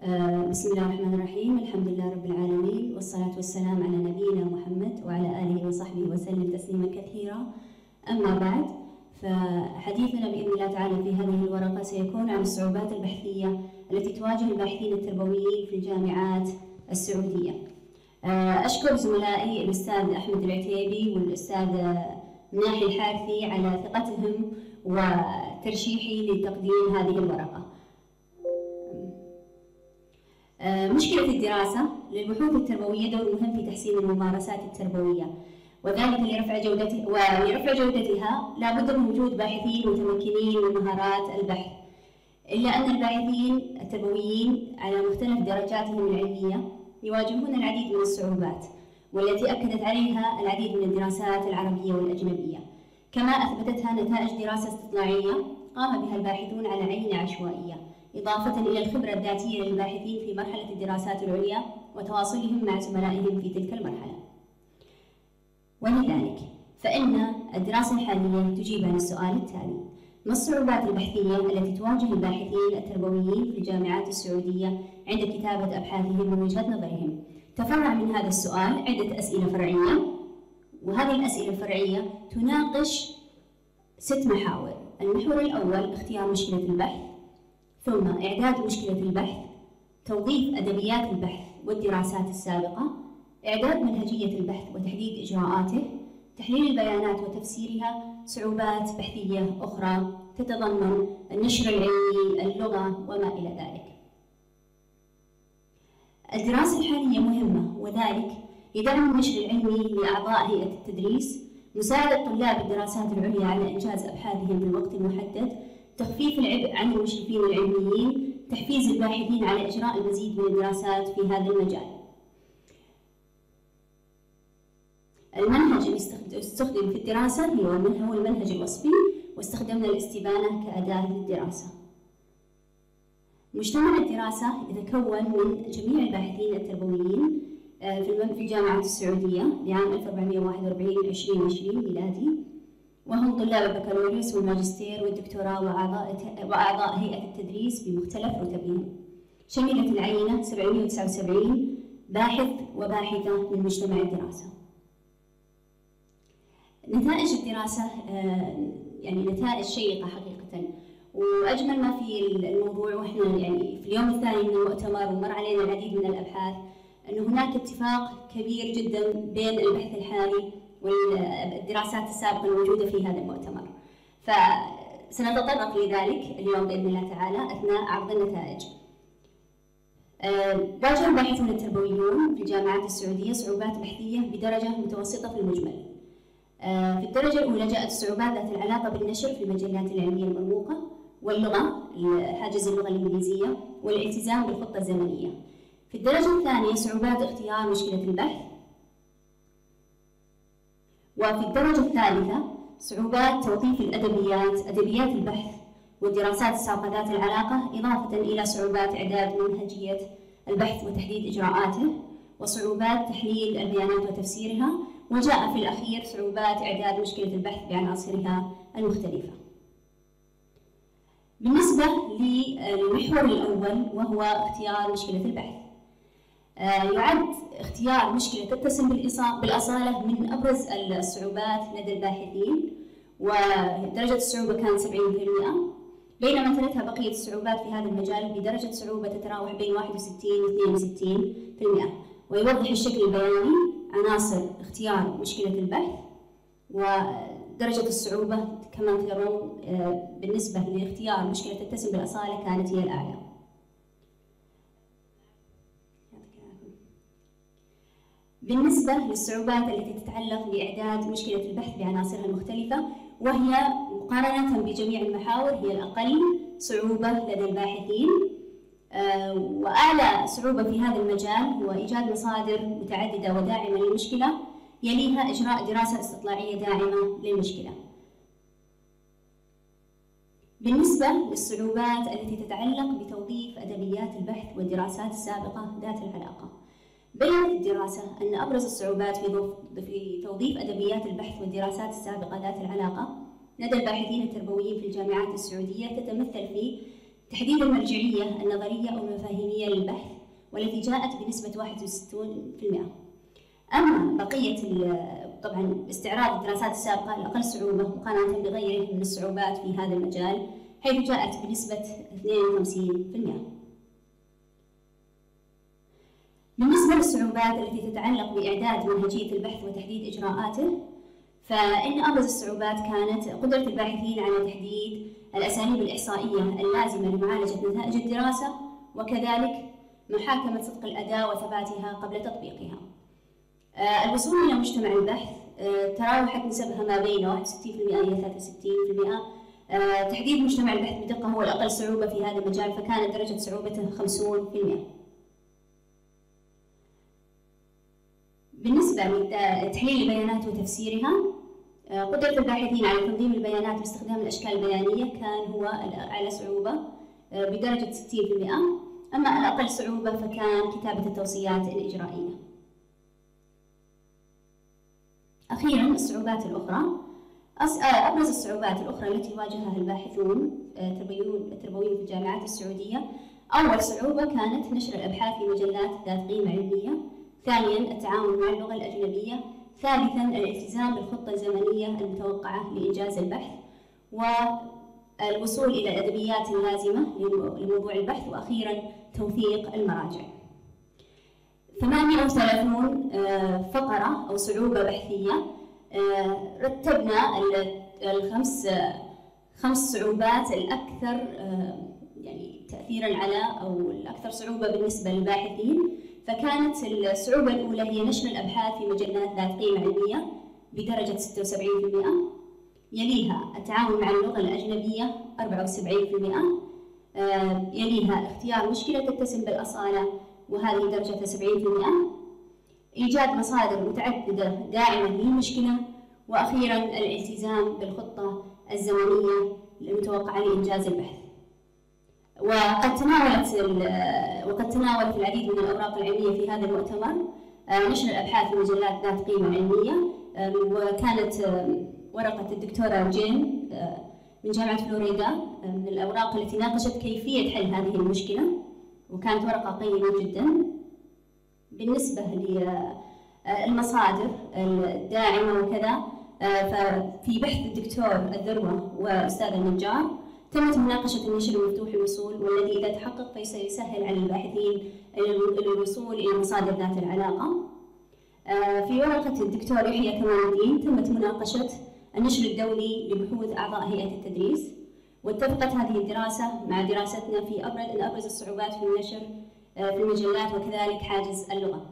آه، بسم الله الرحمن الرحيم الحمد لله رب العالمين والصلاة والسلام على نبينا محمد وعلى آله وصحبه وسلم تسليما كثيرا. أما بعد فحديثنا بإذن الله تعالى في هذه الورقة سيكون عن الصعوبات البحثية التي تواجه الباحثين التربويين في الجامعات السعودية. آه، أشكر زملائي الأستاذ أحمد العتيبي والأستاذ مناحي الحارثي على ثقتهم وترشيحي لتقديم هذه الورقة. آه، مشكلة الدراسة للبحوث التربوية دور مهم في تحسين الممارسات التربوية. وذلك لرفع جودتها ولرفع جودتها لا بد من وجود باحثين متمكنين من مهارات البحث. إلا أن الباحثين التربويين على مختلف درجاتهم العلمية يواجهون العديد من الصعوبات والتي أكدت عليها العديد من الدراسات العربية والأجنبية. كما أثبتتها نتائج دراسة استطلاعية قام بها الباحثون على عين عشوائية إضافة إلى الخبرة الذاتية للباحثين في مرحلة الدراسات العليا وتواصلهم مع زملائهم في تلك المرحلة ولذلك فإن الدراسة الحالية تجيب عن السؤال التالي ما الصعوبات البحثية التي تواجه الباحثين التربويين في الجامعات السعودية عند كتابة أبحاثهم من وجهة نظرهم؟ تفرع من هذا السؤال عدة أسئلة فرعية وهذه الأسئلة الفرعية تناقش ست محاور. المحور الأول اختيار مشكلة البحث ثم إعداد مشكلة البحث توظيف أدبيات البحث والدراسات السابقة إعداد منهجية البحث وتحديد إجراءاته تحليل البيانات وتفسيرها صعوبات بحثية أخرى تتضمن النشر العلمي اللغة وما إلى ذلك. الدراسة الحالية مهمة وذلك لدعم النشر العلمي لأعضاء هيئة التدريس مساعدة طلاب الدراسات العليا على إنجاز أبحاثهم في الوقت المحدد تخفيف العبء عن المشرفين العلميين تحفيز الباحثين على إجراء المزيد من الدراسات في هذا المجال. المنهج اللي استخدم في الدراسة هو المنهج الوصفي واستخدمنا الاستبانة كأداة للدراسة. مجتمع الدراسة يتكون من جميع الباحثين التربويين في الجامعة السعودية لعام 1441 2020 ميلادي وهم طلاب البكالوريوس والماجستير والدكتوراه وأعضاء وأعضاء هيئة التدريس بمختلف رتبهم. شملت العينة 779 باحث وباحثة من مجتمع الدراسة. نتائج الدراسة آه، يعني نتائج شيقة حقيقة وأجمل ما في الموضوع وإحنا يعني في اليوم الثاني من المؤتمر ومر علينا العديد من الأبحاث انه هناك اتفاق كبير جدا بين البحث الحالي والدراسات السابقة الموجودة في هذا المؤتمر. فسنتطرق لذلك اليوم بإذن الله تعالى أثناء عرض النتائج. آه، واجه الباحثون التربويون في الجامعات السعودية صعوبات بحثية بدرجة متوسطة في المجمل. آه، في الدرجة الأولى جاءت الصعوبات ذات العلاقة بالنشر في المجلات العلمية المرموقة واللغة حاجز اللغة الإنجليزية والالتزام بالخطة الزمنية الدرجة الثانية صعوبات اختيار مشكلة البحث. وفي الدرجة الثالثة صعوبات توظيف الأدبيات أدبيات البحث والدراسات السابقة ذات العلاقة إضافة إلى صعوبات إعداد منهجية البحث وتحديد إجراءاته وصعوبات تحليل البيانات وتفسيرها وجاء في الأخير صعوبات إعداد مشكلة البحث بعناصرها المختلفة. بالنسبة للمحور الأول وهو اختيار مشكلة البحث. يعد اختيار مشكلة تتسم بالأصالة من أبرز الصعوبات لدى الباحثين ودرجة الصعوبة كانت 70% بينما تلتها بقية الصعوبات في هذا المجال بدرجة صعوبة تتراوح بين 61 و 62% ويوضح الشكل البياني عناصر اختيار مشكلة البحث و درجة الصعوبة كما ترون آه، بالنسبة لاختيار مشكلة تتسم بالأصالة كانت هي الأعلى. بالنسبة للصعوبات التي تتعلق بإعداد مشكلة البحث بعناصرها المختلفة وهي مقارنة بجميع المحاور هي الأقل صعوبة لدى الباحثين آه، وأعلى صعوبة في هذا المجال هو إيجاد مصادر متعددة وداعمة للمشكلة يليها إجراء دراسة استطلاعية داعمة للمشكلة. بالنسبة للصعوبات التي تتعلق بتوظيف أدبيات البحث والدراسات السابقة ذات العلاقة بينت الدراسة أن أبرز الصعوبات في توظيف أدبيات البحث والدراسات السابقة ذات العلاقة لدى الباحثين التربويين في الجامعات السعودية تتمثل في تحديد المرجعية النظرية أو المفاهيمية للبحث والتي جاءت بنسبة 61%. أما بقية طبعا استعراض الدراسات السابقة الأقل صعوبة مقارنة بغيره من الصعوبات في هذا المجال حيث جاءت بنسبة 52%. بالنسبة للصعوبات التي تتعلق بإعداد منهجية البحث وتحديد إجراءاته فإن أبرز الصعوبات كانت قدرة الباحثين على تحديد الأساليب الإحصائية اللازمة لمعالجة نتائج الدراسة وكذلك محاكمة صدق الأداء وثباتها قبل تطبيقها. آه، الوصول إلى مجتمع البحث آه، تراوحت نسبها ما بين 61% إلى 63%. آه، تحديد مجتمع البحث بدقة هو الأقل صعوبة في هذا المجال فكانت درجة صعوبته 50%. بالنسبة لتحليل البيانات وتفسيرها قدرة الباحثين على تنظيم البيانات باستخدام الأشكال البيانية كان هو الأعلى صعوبة بدرجة 60% أما الأقل صعوبة فكان كتابة التوصيات الإجرائية. أخيرا الصعوبات الأخرى. أبرز الصعوبات الأخرى التي يواجهها الباحثون التربويون في الجامعات السعودية. أول صعوبة كانت نشر الأبحاث في مجلات ذات قيمة علمية. ثانيا التعامل مع اللغة الأجنبية. ثالثا الالتزام بالخطة الزمنية المتوقعة لإنجاز البحث. والوصول إلى الأدبيات اللازمة لموضوع البحث. وأخيرا توثيق المراجع. 38 آه، فقرة أو صعوبة بحثية. آه، رتبنا الخمس خمس صعوبات الأكثر آه، يعني تأثيرا على أو الأكثر صعوبة بالنسبة للباحثين. فكانت الصعوبة الأولى هي نشر الأبحاث في مجلات ذات قيمة علمية بدرجة 76% يليها التعامل مع اللغة الأجنبية 74% آه، يليها اختيار مشكلة تتسم بالأصالة وهذه درجة 70% إيجاد مصادر متعددة داعمة للمشكلة. وأخيرا الالتزام بالخطة الزمنية المتوقعة لإنجاز البحث. وقد تناولت وقد تناولت العديد من الأوراق العلمية في هذا المؤتمر. آه، نشر الأبحاث في مجلات ذات قيمة علمية. آه، وكانت ورقة الدكتورة جين من جامعة فلوريدا من الأوراق التي ناقشت كيفية حل هذه المشكلة. وكانت ورقة قيمة جدا. بالنسبة للمصادر الداعمة وكذا ففي بحث الدكتور الذروة وأستاذ النجار تمت مناقشة النشر المفتوح الوصول والذي إذا تحقق فسيسهل على الباحثين الوصول إلى مصادر ذات العلاقة. في ورقة الدكتور يحيى كمال الدين تمت مناقشة النشر الدولي لبحوث أعضاء هيئة التدريس واتفقت هذه الدراسة مع دراستنا في أبرز أبرز الصعوبات في النشر آه، في المجلات وكذلك حاجز اللغة.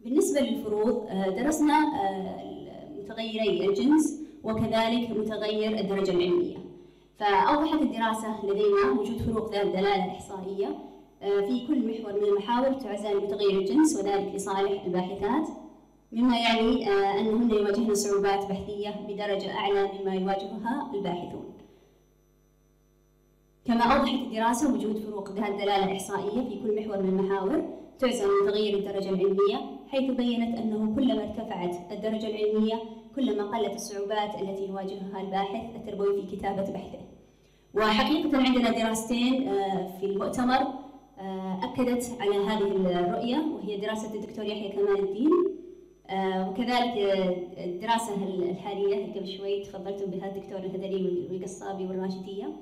بالنسبة للفروض آه، درسنا آه، متغيري الجنس وكذلك متغير الدرجة العلمية. فأوضحت الدراسة لدينا وجود فروق ذات دلالة إحصائية في كل محور من المحاور تعزل بتغير الجنس وذلك لصالح الباحثات مما يعني آه، أنهن يواجهن صعوبات بحثية بدرجة أعلى مما يواجهها الباحثون. كما أوضحت الدراسة وجود فروق ذات دلالة إحصائية في كل محور من المحاور تعزل من تغير الدرجة العلمية حيث بينت أنه كلما ارتفعت الدرجة العلمية كلما قلت الصعوبات التي يواجهها الباحث التربوي في كتابة بحثه. وحقيقة عندنا دراستين آه، في المؤتمر آه، أكدت على هذه الرؤية وهي دراسة الدكتور يحيى كمال الدين. آه، وكذلك الدراسة الحالية قبل شوي تفضلتم بها الدكتور الهذلي والقصابي والراشدية.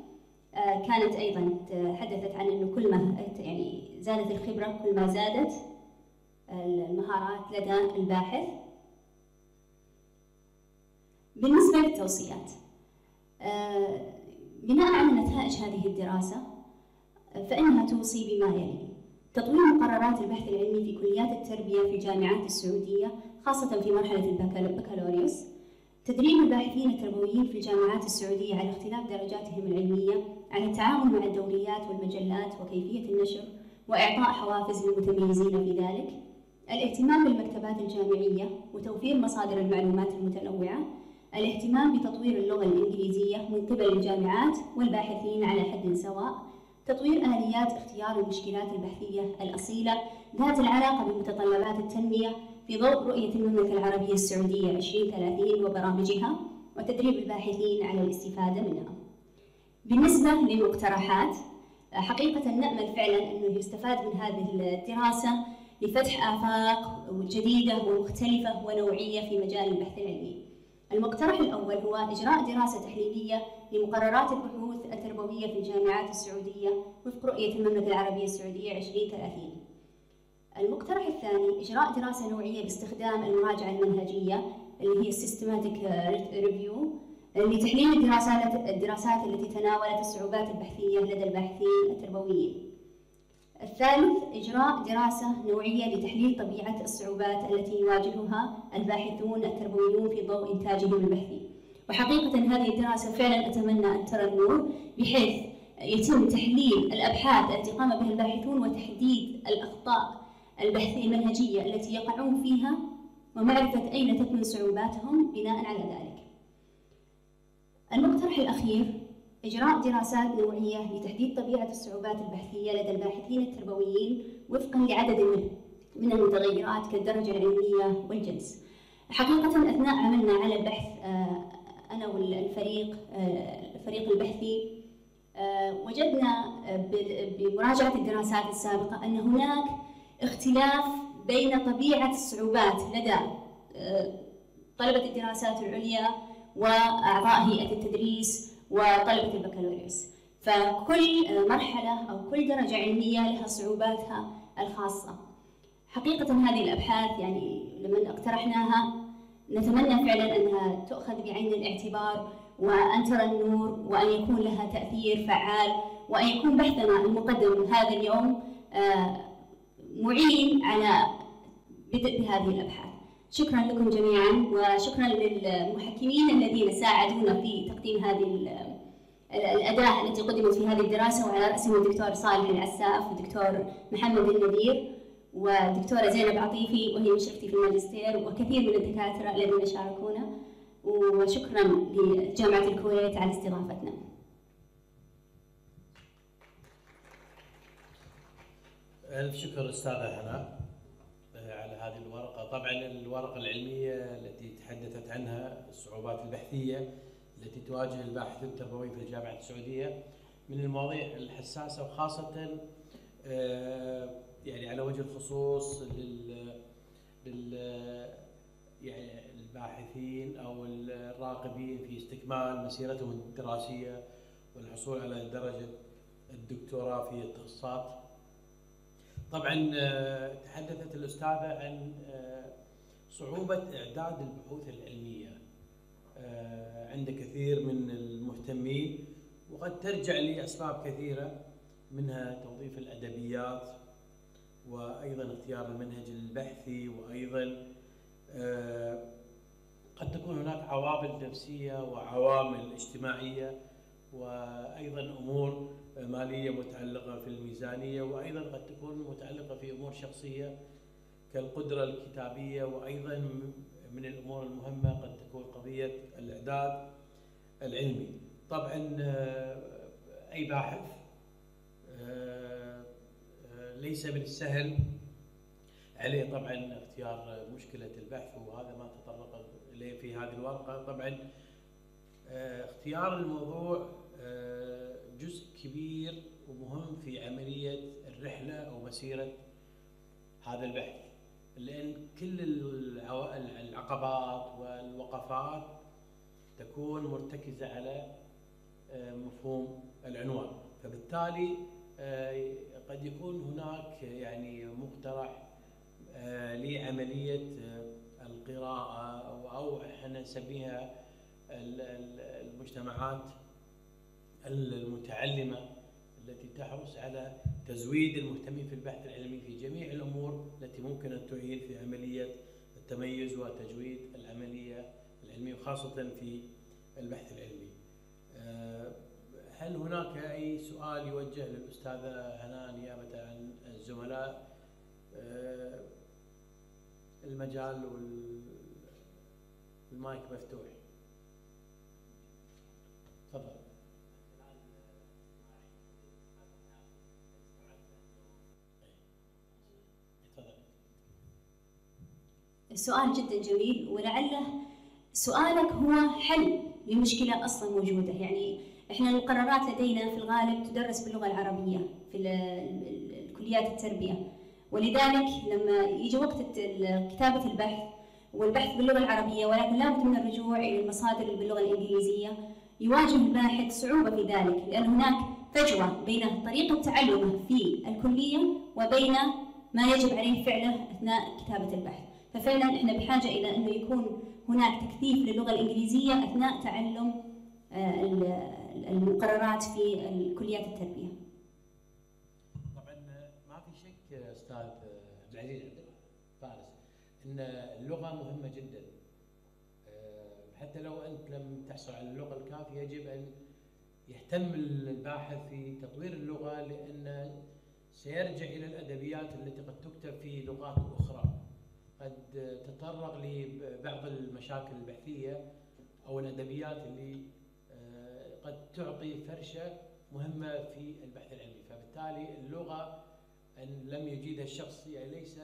كانت أيضا تحدثت عن أنه كل ما يعني زادت الخبرة كل ما زادت المهارات لدى الباحث. بالنسبة للتوصيات بناء على نتائج هذه الدراسة فإنها توصي بما يلي. تطوير مقررات البحث العلمي في كليات التربية في الجامعات السعودية خاصة في مرحلة البكالوريوس تدريب الباحثين التربويين في الجامعات السعودية على اختلاف درجاتهم العلمية على التعامل مع الدوريات والمجلات وكيفية النشر وإعطاء حوافز للمتميزين في ذلك. الاهتمام بالمكتبات الجامعية وتوفير مصادر المعلومات المتنوعة. الاهتمام بتطوير اللغة الإنجليزية من قبل الجامعات والباحثين على حد سواء تطوير آليات اختيار المشكلات البحثية الأصيلة ذات العلاقة بمتطلبات التنمية في ضوء رؤية المملكة العربية السعودية 2030 وبرامجها وتدريب الباحثين على الاستفادة منها. بالنسبة للمقترحات حقيقة نأمل فعلا أنه يستفاد من هذه الدراسة لفتح آفاق جديدة ومختلفة ونوعية في مجال البحث العلمي. المقترح الأول هو إجراء دراسة تحليلية لمقررات البحوث التربوية في الجامعات السعودية وفق رؤية المملكة العربية السعودية 2030. المقترح الثاني إجراء دراسة نوعية باستخدام المراجعة المنهجية اللي هي Systematic Review لتحليل الدراسات الدراسات التي تناولت الصعوبات البحثية لدى الباحثين التربويين. الثالث إجراء دراسة نوعية لتحليل طبيعة الصعوبات التي يواجهها الباحثون التربويون في ضوء إنتاجهم البحثي. وحقيقة هذه الدراسة فعلا أتمنى أن ترى النور بحيث يتم تحليل الأبحاث التي قام بها الباحثون وتحديد الأخطاء البحثية المنهجية التي يقعون فيها ومعرفة أين تكمن صعوباتهم بناء على ذلك. المقترح الأخير إجراء دراسات نوعية لتحديد طبيعة الصعوبات البحثية لدى الباحثين التربويين وفقا لعدد من المتغيرات كالدرجة العلمية والجنس. حقيقة أثناء عملنا على البحث أنا والفريق الفريق البحثي وجدنا بمراجعة الدراسات السابقة أن هناك اختلاف بين طبيعة الصعوبات لدى طلبة الدراسات العليا وأعضاء هيئة التدريس وطلبة البكالوريوس. فكل مرحلة أو كل درجة علمية لها صعوباتها الخاصة. حقيقة هذه الأبحاث يعني لما اقترحناها نتمنى فعلا أنها تؤخذ بعين الاعتبار وأن ترى النور وأن يكون لها تأثير فعال وأن يكون بحثنا المقدم هذا اليوم معين على بدء بهذه الأبحاث. شكرا لكم جميعا وشكرا للمحكمين الذين ساعدونا في تقديم هذه الأداة التي قدمت في هذه الدراسة وعلى رأسهم الدكتور صالح العساف والدكتور محمد النذير والدكتورة زينب عطيفي وهي مشرفتي في الماجستير وكثير من الدكاترة الذين شاركونا وشكرا لجامعة الكويت على استضافتنا. ألف شكر أستاذة هنا هذه الورقة، طبعا الورقة العلمية التي تحدثت عنها الصعوبات البحثية التي تواجه الباحث التربوي في الجامعة السعودية من المواضيع الحساسة وخاصة يعني على وجه الخصوص لل لل يعني الباحثين أو الراغبين في استكمال مسيرتهم الدراسية والحصول على درجة الدكتوراه في التخصصات. طبعا تحدثت الأستاذة عن صعوبة إعداد البحوث العلمية. عند كثير من المهتمين وقد ترجع لاسباب كثيرة منها توظيف الأدبيات وأيضا اختيار المنهج البحثي وأيضا قد تكون هناك عوامل نفسية وعوامل اجتماعية وأيضا أمور مالية متعلقة في الميزانية وأيضا قد تكون متعلقة في أمور شخصية كالقدرة الكتابية وأيضا من الأمور المهمة قد تكون قضية الإعداد العلمي. طبعا أي باحث ليس من السهل عليه طبعا اختيار مشكلة البحث وهذا ما تطرق إليه في هذه الورقة طبعا اختيار الموضوع جزء كبير ومهم في عملية الرحلة أو مسيرة هذا البحث. لأن كل العقبات والوقفات تكون مرتكزة على مفهوم العنوان. فبالتالي قد يكون هناك يعني مقترح لعملية القراءة أو إحنا نسميها المجتمعات المتعلمة التي تحرص على تزويد المهتمين في البحث العلمي في جميع الأمور التي ممكن أن تعين في عملية التميز وتجويد العملية العلمية وخاصة في البحث العلمي. هل هناك أي سؤال يوجه للأستاذة هنا نيابة عن الزملاء؟ المجال والمايك مفتوح. تفضل. تفضل. سؤال جدا جميل ولعله سؤالك هو حل لمشكلة أصلا موجودة يعني إحنا المقررات لدينا في الغالب تدرس باللغة العربية في كليات التربية ولذلك لما يجي وقت كتابة البحث والبحث باللغة العربية ولكن لابد من الرجوع إلى المصادر باللغة الإنجليزية يواجه الباحث صعوبة في ذلك لأن هناك فجوة بين طريقة تعلمه في الكلية وبين ما يجب عليه فعله أثناء كتابة البحث ففعلا إحنا بحاجة إلى أنه يكون هناك تكثيف للغة الإنجليزية أثناء تعلم آه، المقررات في كليات التربية. طبعا ما في شك أستاذ عبد العزيز فارس أن اللغة مهمة جدا. آه، حتى لو أنت لم تحصل على اللغة الكافية يجب أن يهتم الباحث في تطوير اللغة لأن سيرجع إلى الأدبيات التي قد تكتب في لغات أخرى. قد تطرق لبعض المشاكل البحثية أو الأدبيات اللي آه، قد تعطي فرشة مهمة في البحث العلمي. فبالتالي اللغة أن لم يجيدها الشخص يعني ليس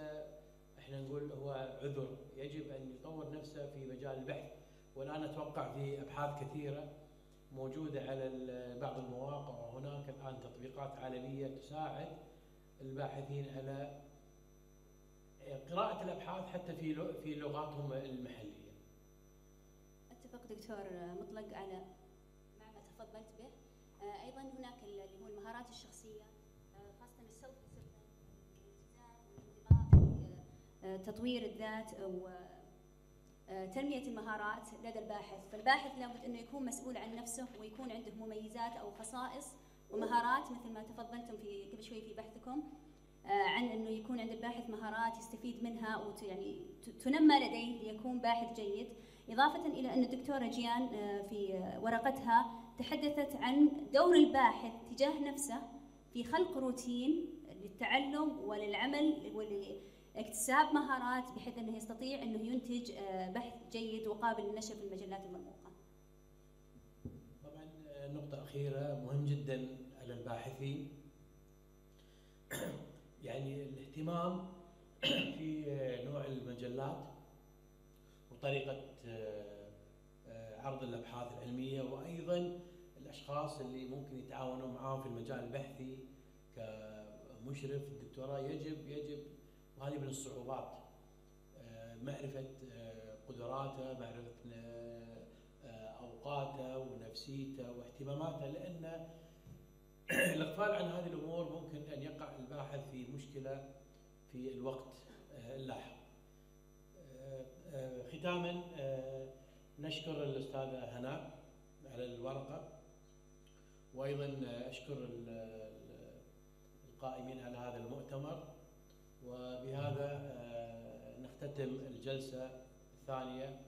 إحنا نقول هو عذر. يجب أن يطور نفسه في مجال البحث. والآن أتوقع في أبحاث كثيرة موجودة على بعض المواقع وهناك الآن تطبيقات عالمية تساعد الباحثين على قراءة الأبحاث حتى في في لغاتهم المحلية. أتفق دكتور مطلق على مع ما تفضلت به. آه، أيضا هناك اللي هو المهارات الشخصية آه، خاصة الالتزام آه، تطوير الذات أو تنمية المهارات لدى الباحث، فالباحث لابد أنه يكون مسؤول عن نفسه ويكون عنده مميزات أو خصائص ومهارات مثل ما تفضلتم في قبل شوي في بحثكم عن إنه يكون عند الباحث مهارات يستفيد منها ويعني تنمى لديه ليكون باحث جيد. إضافة إلى أن الدكتورة جيان آه، في ورقتها تحدثت عن دور الباحث تجاه نفسه في خلق روتين للتعلم وللعمل ولإكتساب مهارات بحيث أنه يستطيع أنه ينتج آه، بحث جيد وقابل للنشر في المجلات المرموقة. طبعا نقطة أخيرة مهم جدا على الباحثين. يعني الاهتمام في نوع المجلات وطريقة آه، آه، عرض الأبحاث العلمية وأيضا الأشخاص اللي ممكن يتعاونوا معاهم في المجال البحثي كمشرف الدكتوراه يجب يجب وهذه من الصعوبات آه، معرفة قدراته معرفة أوقاته ونفسيته واهتماماته لأن الاغفال عن هذه الأمور ممكن أن يقع الباحث في مشكلة في الوقت آه، اللاحق. آه، آه، ختاما نشكر الأستاذة هناء على الورقة. وأيضا أشكر القائمين على هذا المؤتمر. وبهذا نختتم الجلسة الثانية.